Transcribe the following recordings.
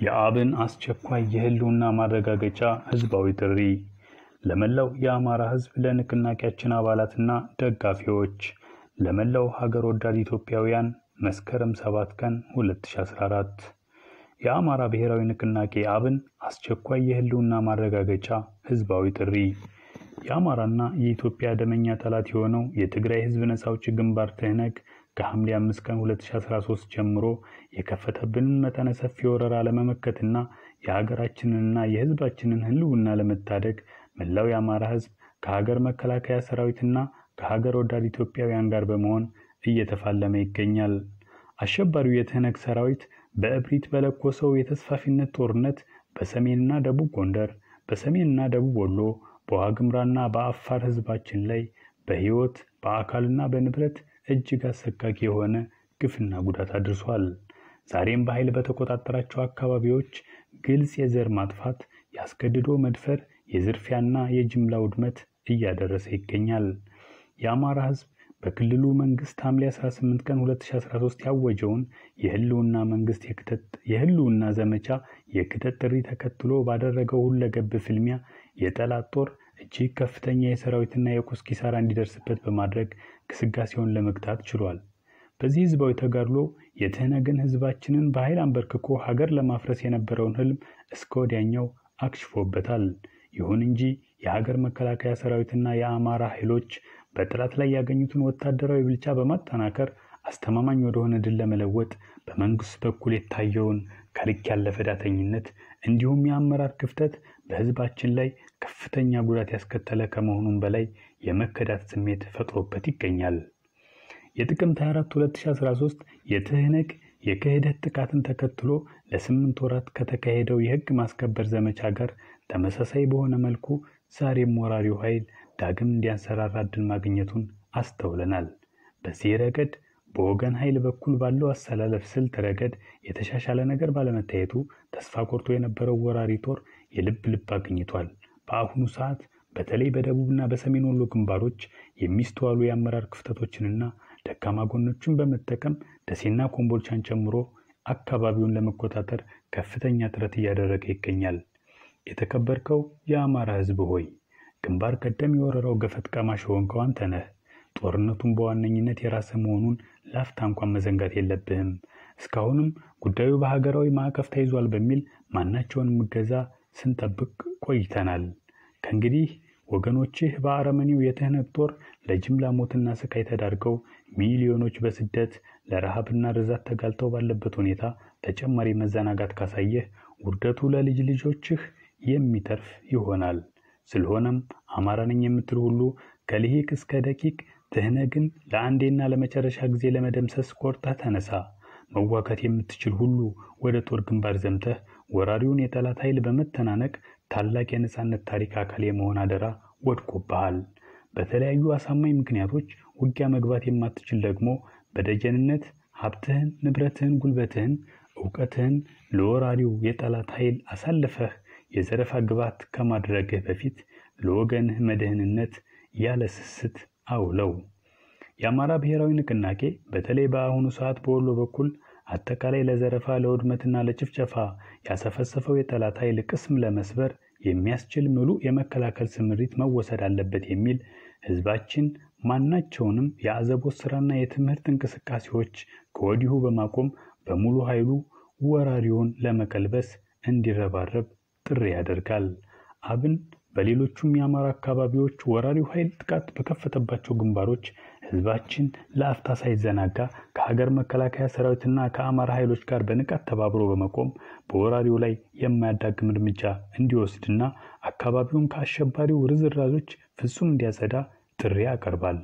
የአብን አስቸኳይ የህልውና ማረጋገጫ ህዝባዊ ጥሪ። ለመላው የአማራ ህዝብ፣ ለንቅናቄያችን አባላትና ደጋፊዎች፣ ለመላው ሀገር ወዳድ ኢትዮጵያውያን መስከረም 7 ቀን 2014 የአማራ ብሔራዊ ንቅናቄ አብን አስቸኳይ የህልውና ማረጋገጫ ህዝባዊ ጥሪ። የአማራና የኢትዮጵያ ደመኛ ጠላት የሆነው የትግራይ ህዝብ ነጻ አውጪ ግንባር ትህነግ ከሐምሌ 5 ቀን 2013 ጀምሮ የከፈተብንን መጠነ ሰፊ ወረራ ለመመከትና የሀገራችንንና የህዝባችንን ህልውና ለመታደግ መላው የአማራ ህዝብ ከሀገር መከላከያ ሰራዊትና ከሀገር ወዳድ ኢትዮጵያውያን ጋር በመሆን እየተፋለመ ይገኛል። አሸባሪው የትህነግ ሰራዊት በእብሪት በለኮሰው የተስፋፊነት ጦርነት በሰሜንና ደቡብ ጎንደር፣ በሰሜንና ደቡብ ወሎ፣ በዋግምራና በአፋር ህዝባችን ላይ በህይወት በአካልና በንብረት እጅግ አሰቃቂ የሆነ ግፍና ጉዳት አድርሷል። ዛሬም በኃይል በተቆጣጠራቸው አካባቢዎች ግልጽ የዘር ማጥፋት፣ ያስገድዶ መድፈር፣ የዝርፊያና የጅምላ ውድመት እያደረሰ ይገኛል። የአማራ ህዝብ በክልሉ መንግስት ሐምሌ 18 ቀን 2013 ያወጀውን የህልውና መንግስት የህልውና ዘመቻ የክተት ጥሪ ተከትሎ ባደረገው ሁለገብ ፍልሚያ የጠላት ጦር እጅግ ከፍተኛ የሰራዊትና የቁስ ኪሳራ እንዲደርስበት በማድረግ ግስጋሴውን ለመግታት ችሏል። በዚህ ህዝባዊ ተጋድሎ የትህነግን ህዝባችንን በኃይል አንበርክኮ ሀገር ለማፍረስ የነበረውን ህልም እስከ ወዲያኛው አክሽፎበታል። ይሁን እንጂ የሀገር መከላከያ ሰራዊትና የአማራ ኃይሎች በጠላት ላይ ያገኙትን ወታደራዊ ብልጫ በማጠናከር አስተማማኝ ወደሆነ ድል ለመለወጥ በመንግስት በኩል የታየውን ከልክ ያለፈ ዳተኝነት እንዲሁም የአመራር ክፍተት በህዝባችን ላይ ከፍተኛ ጉዳት ያስከተለ ከመሆኑም በላይ የመከዳት ስሜት ፈጥሮበት ይገኛል። የጥቅምት 24 2013 የትህነግ የክህደት ጥቃትን ተከትሎ ለስምንት ወራት ከተካሄደው የህግ ማስከበር ዘመቻ ጋር ተመሳሳይ በሆነ መልኩ ዛሬም ወራሪው ኃይል ዳግም እንዲያንሰራራ እድል ማግኘቱን አስተውለናል። በዚህ ረገድ በወገን ኃይል በኩል ባለው አሰላለፍ ስልት ረገድ የተሻሻለ ነገር ባለመታየቱ ተስፋ ቆርጦ የነበረው ወራሪ ጦር የልብ ልብ አግኝቷል። በአሁኑ ሰዓት በተለይ በደቡብና በሰሜን ወሎ ግንባሮች የሚስተዋሉ የአመራር ክፍተቶችንና ደካማ ጎኖችን በመጠቀም ደሴና ኮምቦልቻን ጨምሮ አካባቢውን ለመቆጣጠር ከፍተኛ ጥረት እያደረገ ይገኛል። የተከበርከው የአማራ ህዝብ ሆይ ግንባር ቀደም የወረራው ገፈት ቀማሽ የሆንከው አንተ ነህ። ጦርነቱን በዋነኝነት የራስህ መሆኑን ላፍታ እንኳን መዘንጋት የለብህም። እስካሁንም ጉዳዩ በሀገራዊ ማዕቀፍ ተይዟል በሚል ማናቸውንም እገዛ ስንጠብቅ ቆይተናል። ከእንግዲህ ወገኖችህ በአረመኔው የትህነግ ጦር ለጅምላ ሞትና ስቃይ ተዳርገው ሚሊዮኖች በስደት ለረሃብና ርዛት ተጋልጠው ባለበት ሁኔታ ተጨማሪ መዘናጋት ካሳየህ ውርደቱ ለልጅ ልጆችህ የሚተርፍ ይሆናል። ስለሆነም አማራ ነኝ የምትል ሁሉ ከልሂቅ እስከ ደቂቅ ትህነግን ለአንዴና ለመጨረሻ ጊዜ ለመደምሰስ ቆርጠህ ተነሳ። መዋጋት የምትችል ሁሉ ወደ ጦር ግንባር ዘምተህ ወራሪውን የጠላት ኃይል በመተናነቅ ታላቅ የነፃነት ታሪክ አካል የመሆን አደራ ወድቆብሃል። በተለያዩ አሳማኝ ምክንያቶች ውጊያ መግባት የማትችል ደግሞ በደጀንነት ሀብትህን፣ ንብረትህን፣ ጉልበትህን፣ እውቀትህን ለወራሪው የጠላት ኃይል አሳልፈህ የዘረፋ ግብዓት ከማድረግህ በፊት ለወገንህ መድህንነት ያለ ስስት አውለው። የአማራ ብሔራዊ ንቅናቄ በተለይ በአሁኑ ሰዓት በወሎ በኩል አጠቃላይ ለዘረፋ ለውድመትና ለጭፍጨፋ ያሰፈሰፈው የጠላት ኃይል ቅስም ለመስበር የሚያስችል ምሉእ የመከላከል ስምሪት መወሰድ አለበት የሚል ህዝባችን ማናቸውንም የአዘቦት ስራና የትምህርት እንቅስቃሴዎች ከወዲሁ በማቆም በሙሉ ኃይሉ ወራሪውን ለመቀልበስ እንዲረባረብ ጥሪ ያደርጋል። አብን በሌሎቹም የአማራ አካባቢዎች ወራሪው ኃይል ጥቃት በከፈተባቸው ግንባሮች ህዝባችን ለአፍታ ሳይዘናጋ ከሀገር መከላከያ ሰራዊትና ከአማራ ኃይሎች ጋር በንቃት ተባብሮ በመቆም በወራሪው ላይ የማያዳግም እርምጃ እንዲወስድና አካባቢውን ከአሸባሪው ርዝራዞች ፍጹም እንዲያጸዳ ጥሪ ያቀርባል።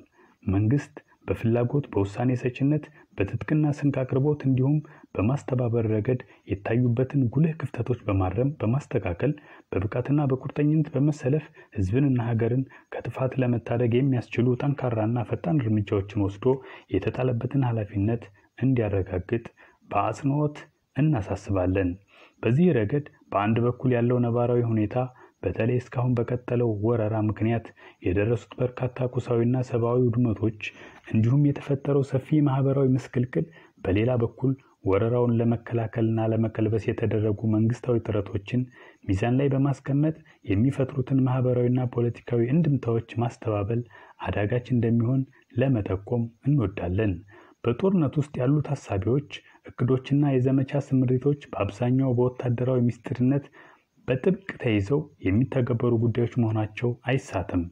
መንግስት በፍላጎት በውሳኔ ሰጭነት በትጥቅና ስንቅ አቅርቦት እንዲሁም በማስተባበር ረገድ የታዩበትን ጉልህ ክፍተቶች በማረም በማስተካከል በብቃትና በቁርጠኝነት በመሰለፍ ህዝብንና ሀገርን ከጥፋት ለመታደግ የሚያስችሉ ጠንካራና ፈጣን እርምጃዎችን ወስዶ የተጣለበትን ኃላፊነት እንዲያረጋግጥ በአጽንኦት እናሳስባለን። በዚህ ረገድ በአንድ በኩል ያለው ነባራዊ ሁኔታ በተለይ እስካሁን በቀጠለው ወረራ ምክንያት የደረሱት በርካታ ቁሳዊና ሰብአዊ ውድመቶች እንዲሁም የተፈጠረው ሰፊ ማህበራዊ ምስቅልቅል፣ በሌላ በኩል ወረራውን ለመከላከልና ለመቀልበስ የተደረጉ መንግስታዊ ጥረቶችን ሚዛን ላይ በማስቀመጥ የሚፈጥሩትን ማህበራዊና ፖለቲካዊ እንድምታዎች ማስተባበል አዳጋች እንደሚሆን ለመጠቆም እንወዳለን። በጦርነት ውስጥ ያሉ ታሳቢዎች፣ እቅዶችና የዘመቻ ስምሪቶች በአብዛኛው በወታደራዊ ምስጢርነት በጥብቅ ተይዘው የሚተገበሩ ጉዳዮች መሆናቸው አይሳትም።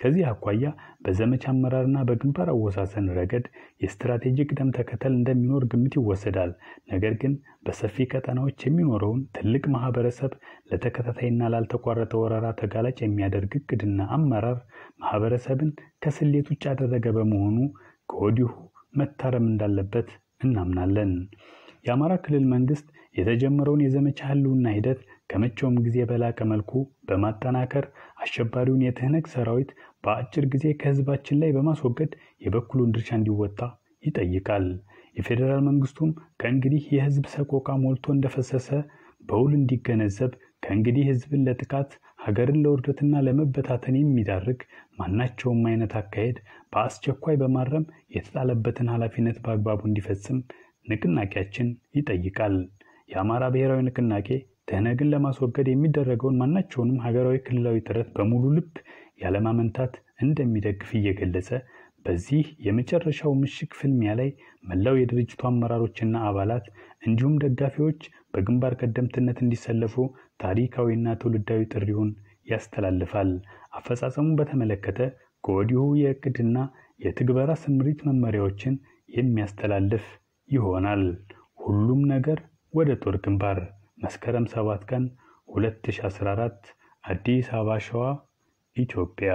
ከዚህ አኳያ በዘመቻ አመራርና በግንባር አወሳሰን ረገድ የስትራቴጂ ቅደም ተከተል እንደሚኖር ግምት ይወሰዳል። ነገር ግን በሰፊ ቀጠናዎች የሚኖረውን ትልቅ ማህበረሰብ ለተከታታይና ላልተቋረጠ ወረራ ተጋላጭ የሚያደርግ እቅድና አመራር ማህበረሰብን ከስሌት ውጭ ያደረገ በመሆኑ ከወዲሁ መታረም እንዳለበት እናምናለን። የአማራ ክልል መንግስት የተጀመረውን የዘመቻ ህልውና ሂደት ከመቼውም ጊዜ በላቀ መልኩ በማጠናከር አሸባሪውን የትህነግ ሰራዊት በአጭር ጊዜ ከህዝባችን ላይ በማስወገድ የበኩሉን ድርሻ እንዲወጣ ይጠይቃል። የፌዴራል መንግስቱም ከእንግዲህ የህዝብ ሰቆቃ ሞልቶ እንደፈሰሰ በውል እንዲገነዘብ ከእንግዲህ ህዝብን ለጥቃት ሀገርን ለውርደትና ለመበታተን የሚዳርግ ማናቸውም አይነት አካሄድ በአስቸኳይ በማረም የተጣለበትን ኃላፊነት በአግባቡ እንዲፈጽም ንቅናቄያችን ይጠይቃል። የአማራ ብሔራዊ ንቅናቄ ትህነግን ለማስወገድ የሚደረገውን ማናቸውንም ሀገራዊ ክልላዊ ጥረት በሙሉ ልብ ያለማመንታት እንደሚደግፍ እየገለጸ በዚህ የመጨረሻው ምሽግ ፍልሚያ ላይ መላው የድርጅቱ አመራሮችና አባላት እንዲሁም ደጋፊዎች በግንባር ቀደምትነት እንዲሰለፉ ታሪካዊና ትውልዳዊ ጥሪውን ያስተላልፋል። አፈጻጸሙን በተመለከተ ከወዲሁ የእቅድና የትግበራ ስምሪት መመሪያዎችን የሚያስተላልፍ ይሆናል። ሁሉም ነገር ወደ ጦር ግንባር መስከረም 7 ቀን 2014 አዲስ አበባ ሸዋ ኢትዮጵያ